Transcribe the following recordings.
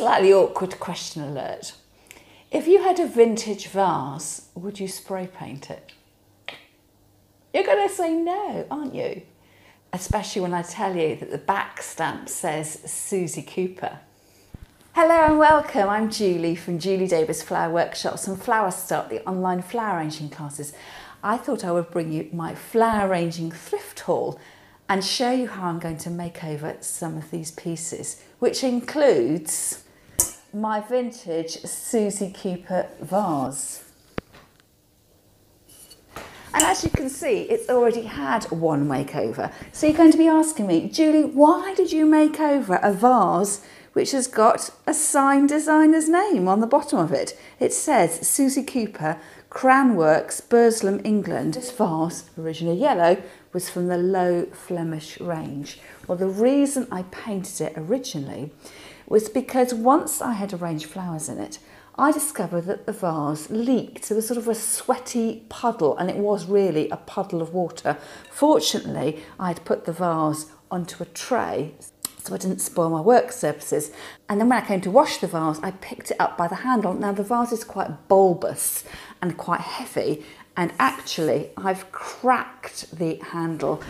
Slightly awkward question alert. If you had a vintage vase, would you spray paint it? You're going to say no, aren't you? Especially when I tell you that the back stamp says Susie Cooper. Hello and welcome. I'm Julie from Julie Davies Flower Workshops and Flower Start, the online flower arranging classes. I thought I would bring you my flower arranging thrift haul and show you how I'm going to make over some of these pieces, which includes my vintage Susie Cooper vase. And as you can see, it's already had one makeover. So you're going to be asking me, Julie, why did you make over a vase which has got a sign designer's name on the bottom of it? It says Susie Cooper, Crown Works, Burslem, England. This vase, originally yellow, was from the Low Flemish range. Well, the reason I painted it originally was because once I had arranged flowers in it, I discovered that the vase leaked. There was sort of a sweaty puddle, and it was really a puddle of water. Fortunately, I had put the vase onto a tray so I didn't spoil my work surfaces. And then when I came to wash the vase, I picked it up by the handle. Now the vase is quite bulbous and quite heavy, and actually I've cracked the handle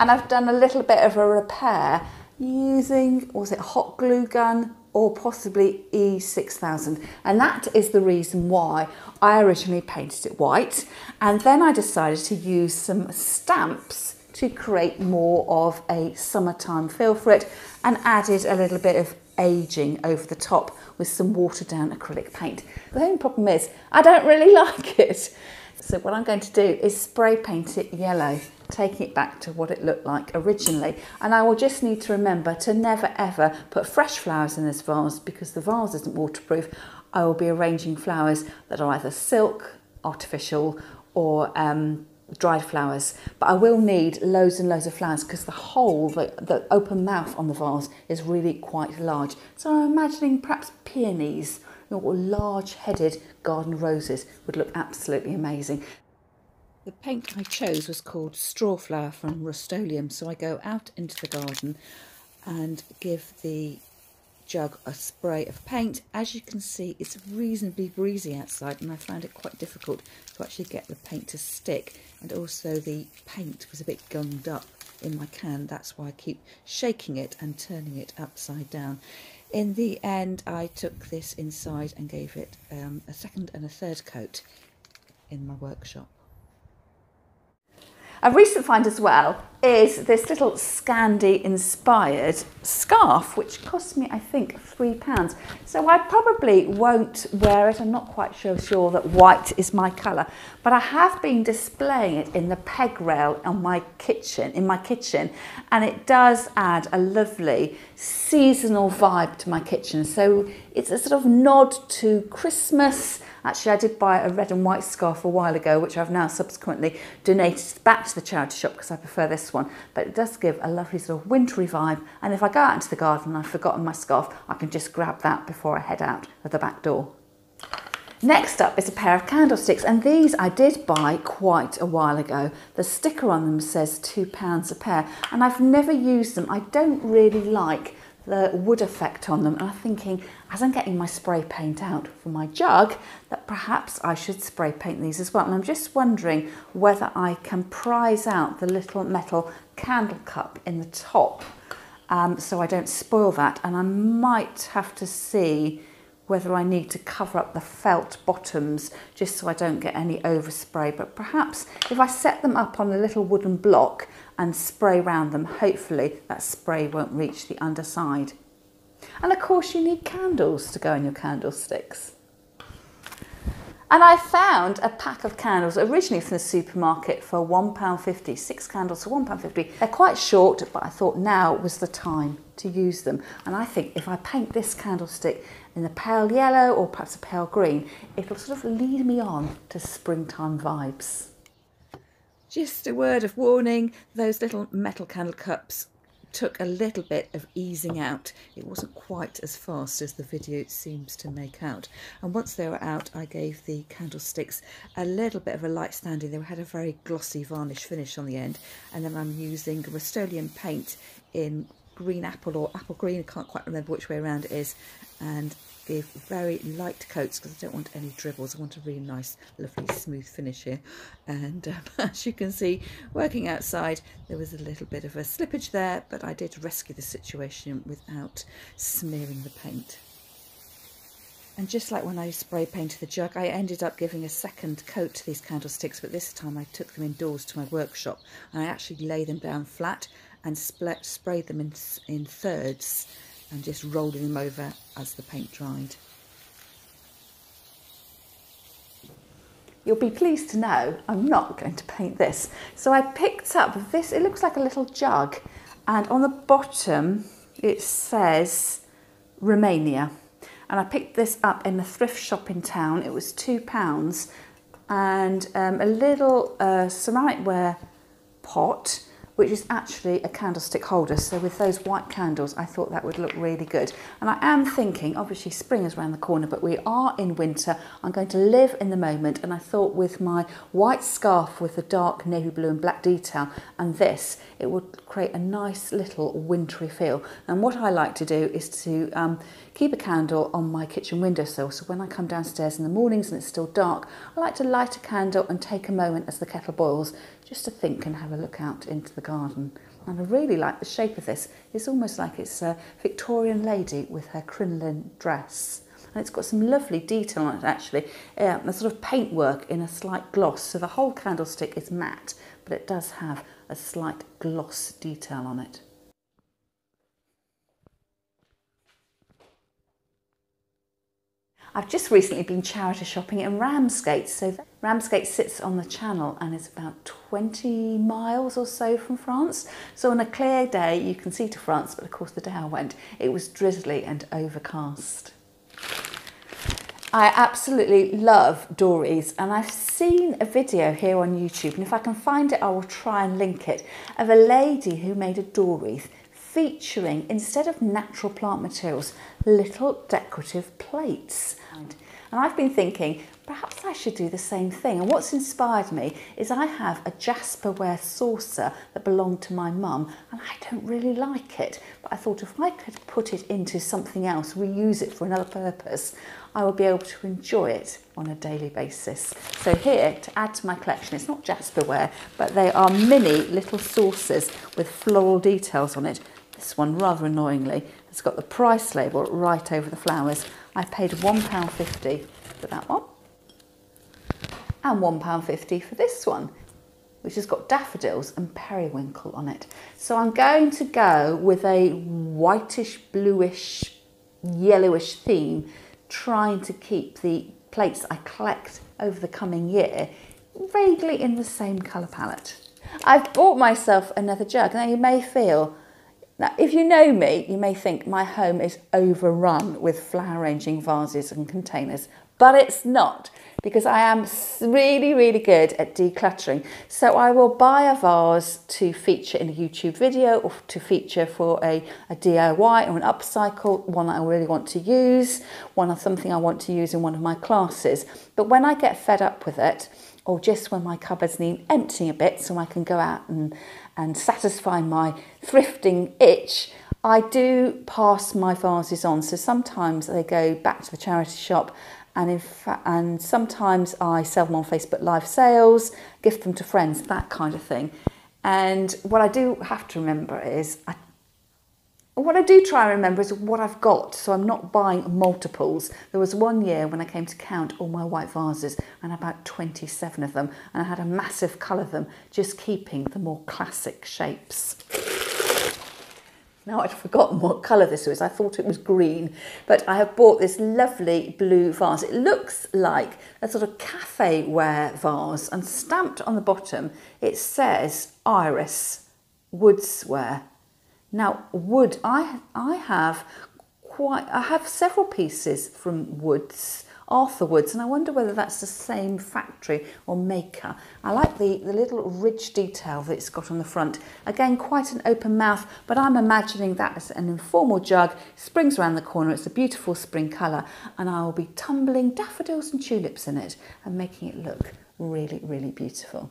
and I've done a little bit of a repair using, was it hot glue gun or possibly E6000 and that is the reason why I originally painted it white and then I decided to use some stamps to create more of a summertime feel for it and added a little bit of aging over the top with some watered down acrylic paint. The only problem is I don't really like it. So what I'm going to do is spray paint it yellow, taking it back to what it looked like originally. And I will just need to remember to never ever put fresh flowers in this vase because the vase isn't waterproof. I will be arranging flowers that are either silk, artificial, or um, dried flowers. But I will need loads and loads of flowers because the hole, the, the open mouth on the vase is really quite large. So I'm imagining perhaps peonies or large-headed garden roses would look absolutely amazing. The paint I chose was called Strawflower from Rust-Oleum, so I go out into the garden and give the jug a spray of paint. As you can see, it's reasonably breezy outside and I found it quite difficult to actually get the paint to stick. And also the paint was a bit gummed up in my can. That's why I keep shaking it and turning it upside down. In the end, I took this inside and gave it um, a second and a third coat in my workshop. A recent find as well is this little Scandi inspired scarf, which cost me, I think, £3. So I probably won't wear it. I'm not quite sure, sure that white is my colour, but I have been displaying it in the peg rail on my kitchen, in my kitchen, and it does add a lovely seasonal vibe to my kitchen. So it's a sort of nod to Christmas. Actually, I did buy a red and white scarf a while ago, which I've now subsequently donated back to the charity shop because I prefer this one. But it does give a lovely sort of wintry vibe. And if I go out into the garden and I've forgotten my scarf, I can just grab that before I head out of the back door. Next up is a pair of candlesticks and these I did buy quite a while ago. The sticker on them says £2 a pair and I've never used them. I don't really like the wood effect on them and I'm thinking as I'm getting my spray paint out for my jug that perhaps I should spray paint these as well and I'm just wondering whether I can prise out the little metal candle cup in the top um, so I don't spoil that and I might have to see whether I need to cover up the felt bottoms just so I don't get any overspray. But perhaps if I set them up on a little wooden block and spray around them, hopefully that spray won't reach the underside. And of course you need candles to go in your candlesticks. And I found a pack of candles originally from the supermarket for £1.50, six candles for £1.50. They're quite short, but I thought now was the time to use them. And I think if I paint this candlestick in a pale yellow or perhaps a pale green, it'll sort of lead me on to springtime vibes. Just a word of warning, those little metal candle cups took a little bit of easing out. It wasn't quite as fast as the video seems to make out. And once they were out, I gave the candlesticks a little bit of a light standing. They had a very glossy varnish finish on the end. And then I'm using Rust-Oleum paint in green apple or apple green, I can't quite remember which way around it is, and give very light coats because I don't want any dribbles. I want a really nice, lovely, smooth finish here. And um, as you can see, working outside, there was a little bit of a slippage there, but I did rescue the situation without smearing the paint. And just like when I spray painted the jug, I ended up giving a second coat to these candlesticks, but this time I took them indoors to my workshop and I actually lay them down flat and sprayed them in, in thirds and just rolling them over as the paint dried. You'll be pleased to know I'm not going to paint this. So I picked up this, it looks like a little jug and on the bottom it says Romania and I picked this up in a thrift shop in town. It was two pounds and um, a little uh, ceramicware pot which is actually a candlestick holder. So with those white candles, I thought that would look really good. And I am thinking, obviously spring is around the corner, but we are in winter. I'm going to live in the moment. And I thought with my white scarf with the dark navy blue and black detail and this, it would create a nice little wintry feel. And what I like to do is to um, keep a candle on my kitchen windowsill. So when I come downstairs in the mornings and it's still dark, I like to light a candle and take a moment as the kettle boils just to think and have a look out into the garden. And I really like the shape of this. It's almost like it's a Victorian lady with her crinoline dress. And it's got some lovely detail on it actually, um, a sort of paintwork in a slight gloss. So the whole candlestick is matte, but it does have a slight gloss detail on it. I've just recently been charity shopping in Ramsgate. So Ramsgate sits on the channel and is about 20 miles or so from France. So on a clear day, you can see to France, but of course the day I went, it was drizzly and overcast. I absolutely love dories and I've seen a video here on YouTube and if I can find it I will try and link it of a lady who made a dory featuring, instead of natural plant materials, little decorative plates. And I've been thinking, perhaps I should do the same thing. And what's inspired me is I have a Jasperware saucer that belonged to my mum and I don't really like it. But I thought if I could put it into something else, reuse it for another purpose, I will be able to enjoy it on a daily basis. So here, to add to my collection, it's not Jasperware, but they are mini little saucers with floral details on it this one, rather annoyingly, has got the price label right over the flowers. I paid £1.50 for that one and £1.50 for this one, which has got daffodils and periwinkle on it. So I'm going to go with a whitish, bluish, yellowish theme, trying to keep the plates I collect over the coming year vaguely in the same colour palette. I've bought myself another jug. Now you may feel now, if you know me, you may think my home is overrun with flower arranging vases and containers, but it's not because I am really, really good at decluttering. So I will buy a vase to feature in a YouTube video or to feature for a, a DIY or an upcycle, one that I really want to use, one of something I want to use in one of my classes. But when I get fed up with it, or just when my cupboards need emptying a bit so I can go out and, and satisfy my thrifting itch, I do pass my vases on. So sometimes they go back to the charity shop and, in and sometimes I sell them on Facebook Live sales, gift them to friends, that kind of thing. And what I do have to remember is I what I do try and remember is what I've got, so I'm not buying multiples. There was one year when I came to count all my white vases and about 27 of them, and I had a massive colour of them, just keeping the more classic shapes. Now I'd forgotten what colour this was. I thought it was green, but I have bought this lovely blue vase. It looks like a sort of cafe ware vase and stamped on the bottom it says Iris Woodsware now, wood, I, I have quite, I have several pieces from Woods, Arthur Woods, and I wonder whether that's the same factory or maker. I like the, the little ridge detail that it's got on the front. Again, quite an open mouth, but I'm imagining that as an informal jug. Springs around the corner, it's a beautiful spring colour, and I will be tumbling daffodils and tulips in it and making it look really, really beautiful.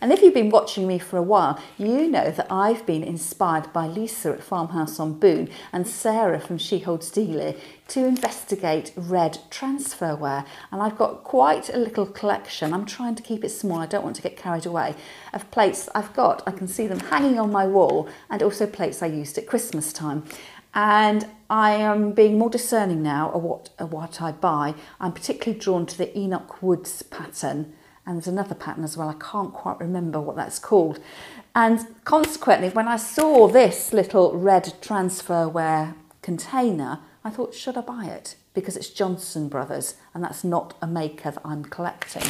And if you've been watching me for a while, you know that I've been inspired by Lisa at Farmhouse on Boone and Sarah from She Holds Dearly to investigate red transferware. And I've got quite a little collection. I'm trying to keep it small. I don't want to get carried away of plates I've got. I can see them hanging on my wall and also plates I used at Christmas time and I am being more discerning now of what, of what I buy. I'm particularly drawn to the Enoch Woods pattern and there's another pattern as well. I can't quite remember what that's called. And consequently, when I saw this little red transferware container, I thought, should I buy it? Because it's Johnson Brothers and that's not a maker that I'm collecting.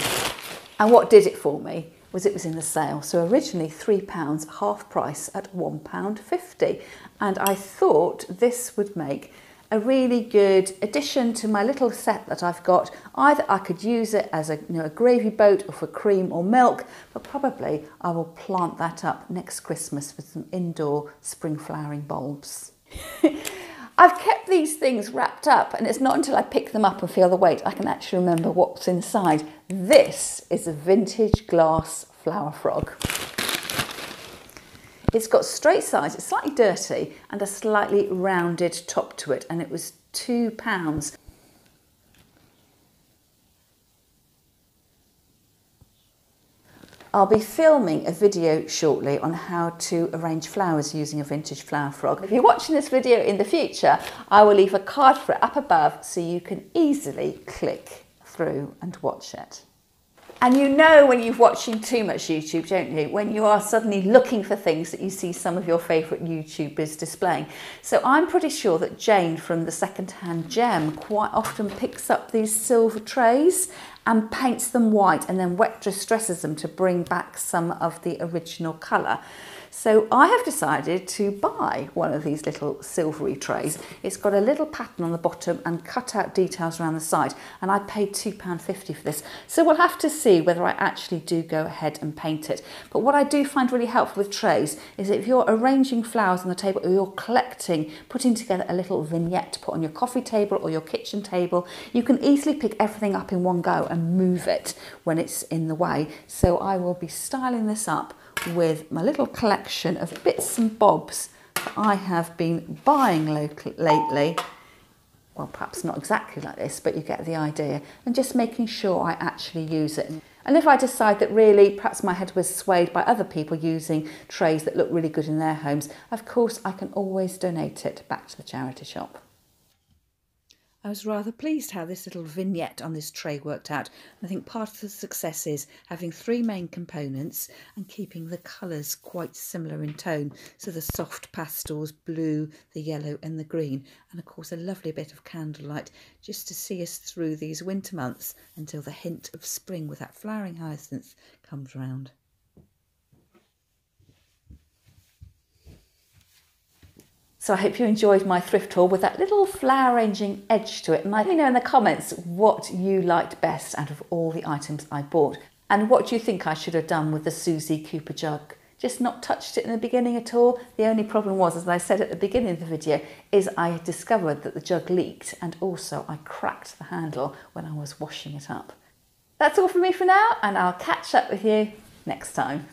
And what did it for me? was it was in the sale. So originally £3, half price at £1.50. And I thought this would make a really good addition to my little set that I've got. Either I could use it as a, you know, a gravy boat or for cream or milk, but probably I will plant that up next Christmas with some indoor spring flowering bulbs. I've kept these things wrapped up and it's not until I pick them up and feel the weight I can actually remember what's inside. This is a vintage glass flower frog. It's got straight sides, it's slightly dirty and a slightly rounded top to it and it was two pounds. I'll be filming a video shortly on how to arrange flowers using a vintage flower frog. If you're watching this video in the future, I will leave a card for it up above so you can easily click through and watch it. And you know when you're watching too much YouTube, don't you? When you are suddenly looking for things that you see some of your favourite YouTubers displaying. So I'm pretty sure that Jane from the Second Hand Gem quite often picks up these silver trays and paints them white and then wet distresses them to bring back some of the original colour. So I have decided to buy one of these little silvery trays. It's got a little pattern on the bottom and cut out details around the side and I paid £2.50 for this. So we'll have to see whether I actually do go ahead and paint it. But what I do find really helpful with trays is if you're arranging flowers on the table or you're collecting, putting together a little vignette to put on your coffee table or your kitchen table, you can easily pick everything up in one go and move it when it's in the way. So I will be styling this up with my little collection of bits and bobs that I have been buying lately. Well, perhaps not exactly like this, but you get the idea. And just making sure I actually use it. And if I decide that really perhaps my head was swayed by other people using trays that look really good in their homes, of course I can always donate it back to the charity shop. I was rather pleased how this little vignette on this tray worked out. I think part of the success is having three main components and keeping the colours quite similar in tone. So the soft pastels, blue, the yellow and the green. And of course a lovely bit of candlelight just to see us through these winter months until the hint of spring with that flowering hyacinth comes round. So I hope you enjoyed my thrift haul with that little flower arranging edge to it. And let me know in the comments what you liked best out of all the items I bought. And what do you think I should have done with the Susie Cooper jug. Just not touched it in the beginning at all. The only problem was, as I said at the beginning of the video, is I discovered that the jug leaked and also I cracked the handle when I was washing it up. That's all from me for now and I'll catch up with you next time.